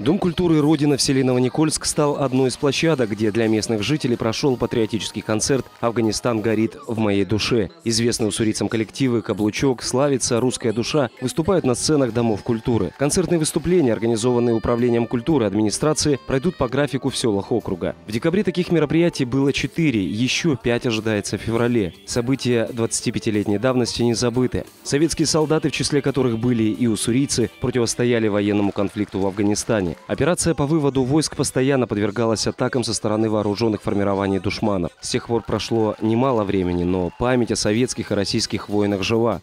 Дом культуры «Родина» в селе Новоникольск стал одной из площадок, где для местных жителей прошел патриотический концерт «Афганистан горит в моей душе». Известные уссурийцам коллективы «Каблучок», «Славица», «Русская душа» выступают на сценах домов культуры. Концертные выступления, организованные Управлением культуры администрации, пройдут по графику в селах округа. В декабре таких мероприятий было четыре, еще пять ожидается в феврале. События 25-летней давности не забыты. Советские солдаты, в числе которых были и уссурийцы, противостояли военному конфликту в Афганистане. Операция по выводу войск постоянно подвергалась атакам со стороны вооруженных формирований душманов. С тех пор прошло немало времени, но память о советских и российских воинах жива.